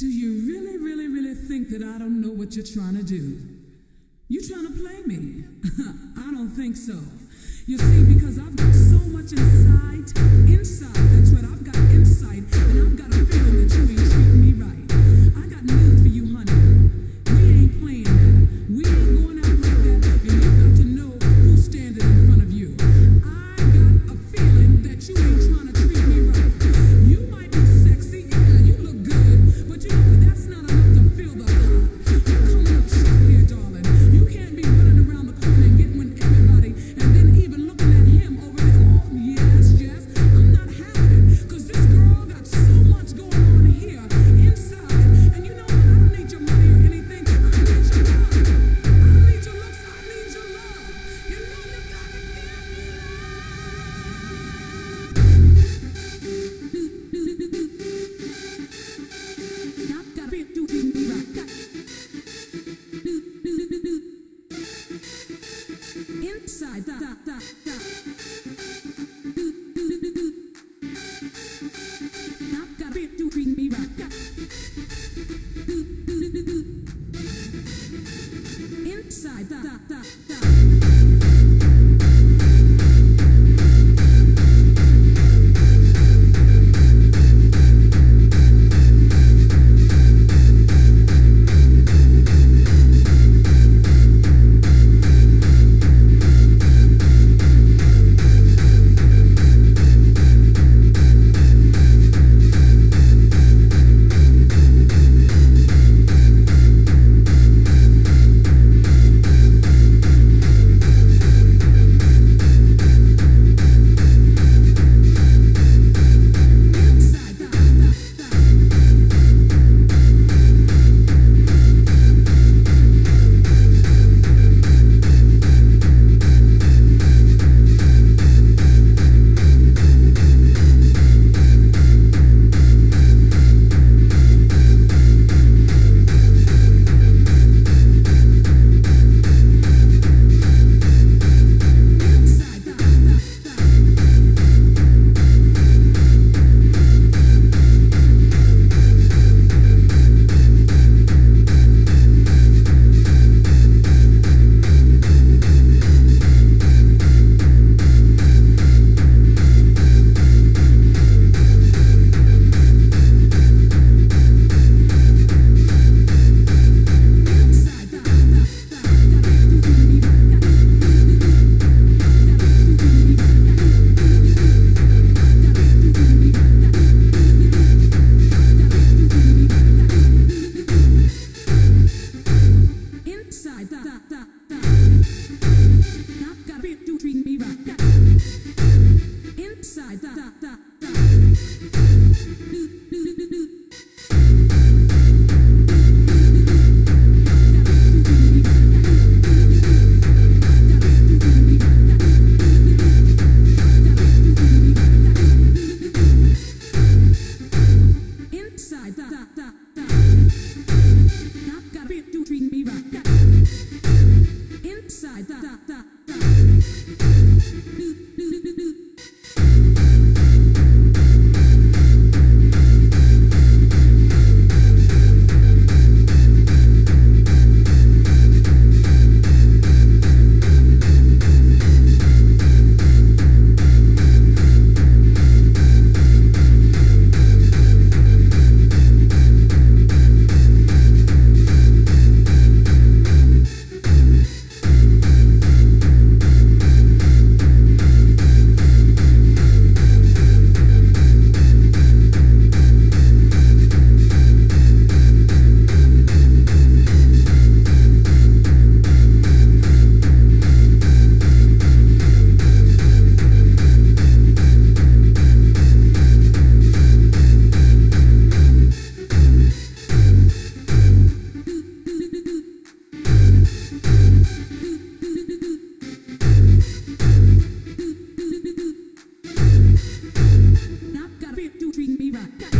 Do you really, really, really think that I don't know what you're trying to do? You trying to play me? I don't think so. You see, because I've got so much inside I die, die. be right back.